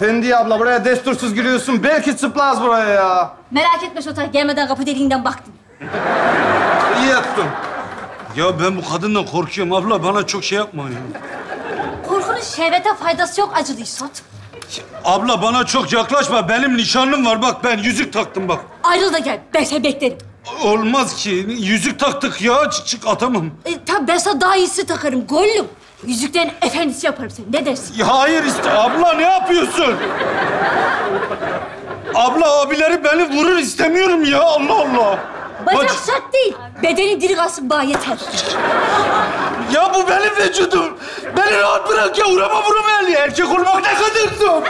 Fendi abla buraya destursuz giriyorsun. Belki çıplaz buraya ya. Merak etme Şotay, gelmeden kapı deliğinden baktım. İyi ettin. Ya ben bu kadından korkuyorum abla. Bana çok şey yapma ya. Korkunun şehvete faydası yok acılı İsot. Abla bana çok yaklaşma. Benim nişanlım var. Bak ben yüzük taktım bak. Ayrıl da gel, ben seni beklerim. Olmaz ki. Yüzük taktık ya. Çık çık atamam. E, tabii ben sana daha iyisi takarım, gollüm. Yüzüklerin efendisi yaparım seni, ne dersin? Ya hayır işte. Abla ne yapıyorsun? Abla abileri beni vurur istemiyorum ya. Allah Allah. Bacak Bac- şart değil, bedeni diri kalsın bana yeter. Ya bu benim vücudum. Beni rahat bırak ya. Uğrama burama yani. Erkek olmak ne kadar zor.